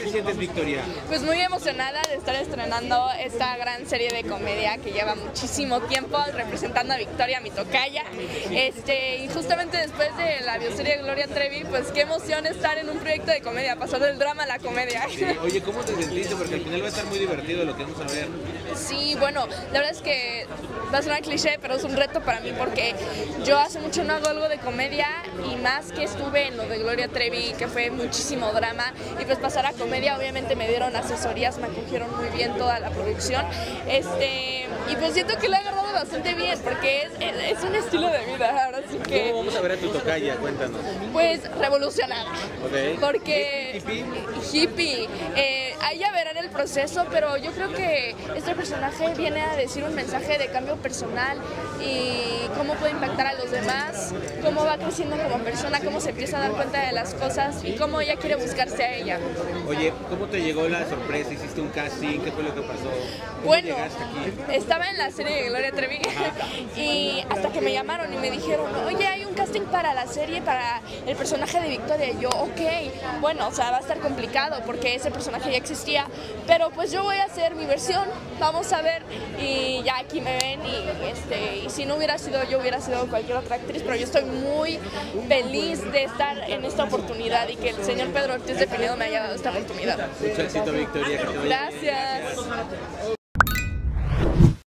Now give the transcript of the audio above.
te sientes, Victoria? Pues muy emocionada de estar estrenando esta gran serie de comedia que lleva muchísimo tiempo representando a Victoria, mi tocaya. Este, y justamente después de la bioserie de Gloria Trevi, pues qué emoción estar en un proyecto de comedia, pasar del drama a la comedia. Oye, ¿cómo te sentiste? Porque al final va a estar muy divertido lo que vamos a ver. Sí, bueno, la verdad es que va a sonar cliché, pero es un reto para mí porque yo hace mucho no hago algo de comedia y más que estuve en lo de Gloria Trevi, que fue muchísimo drama, y pues pasar a comedia, obviamente me dieron asesorías, me acogieron muy bien toda la producción. Este, y pues siento que lo he agarrado bastante bien porque es, es un estilo de vida, ahora sí que... ¿Cómo vamos a ver a tu tocaya? Cuéntanos. Pues revolucionada. Ok. Porque ¿Hippie? hippie. Eh, ahí ya verán el proceso, pero yo creo que este personaje viene a decir un mensaje de cambio personal y cómo puede impactar a demás, cómo va creciendo como persona, cómo se empieza a dar cuenta de las cosas y cómo ella quiere buscarse a ella. Oye, ¿cómo te llegó la sorpresa? ¿Hiciste un casting? ¿Qué fue lo que pasó? ¿Cómo Bueno, aquí? estaba en la serie de Gloria Trevi y hasta que me llamaron y me dijeron, oye, hay un casting para la serie, para el personaje de Victoria. Y yo, ok, bueno, o sea, va a estar complicado porque ese personaje ya existía, pero pues yo voy a hacer mi versión, vamos a ver. Y ya aquí me ven y, este, y si no hubiera sido yo, hubiera sido cualquier otra actriz, pero yo estoy muy feliz de estar en esta oportunidad y que el señor Pedro Ortiz de Pinedo me haya dado esta oportunidad. Mucho éxito, Victoria. Gracias.